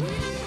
Woo!